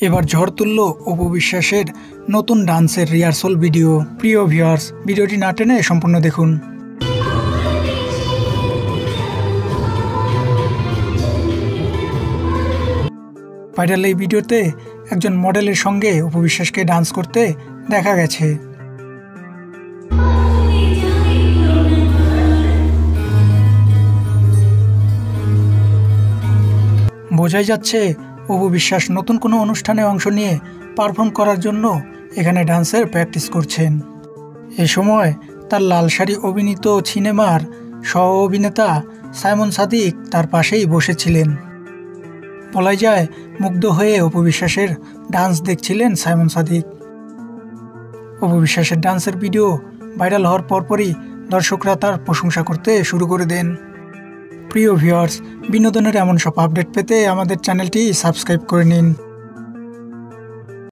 এবার ঝড় তুলল অপু বিশ্বাসের নতুন ডান্সের রিহার্সাল ভিডিও। প্রিয় ভিউয়ার্স ভিডিওটি না টেনে সম্পূর্ণ দেখুন। ভাইরাল এই ভিডিওতে একজন মডেলের সঙ্গে অপু বিশ্বাসকে ডান্স করতে দেখা গেছে। বোঝাই যাচ্ছে অপু বিশ্বাস নতুন কোনো অনুষ্ঠানে অংশ নিয়ে পারফর্ম করার জন্য এখানে ডান্সের প্র্যাকটিস করছেন। এ সময় তার লাল শাড়ি অভিনীত সিনেমার সহ অভিনেতা সাইমন সাদিক তার পাশেই বসেছিলেন। বলাই যায় মুগ্ধ হয়ে অপু বিশ্বাসের ডান্স দেখছিলেন সাইমন সাদিক। অপু বিশ্বাসের ডান্সের ভিডিও ভাইরাল হওয়ার পরপরই দর্শকরা তার প্রশংসা করতে শুরু করে দেন। প্রিয় ভিউয়ার্স বিনোদনের এমন সব আপডেট পেতে আমাদের চ্যানেলটি সাবস্ক্রাইব করে নিন।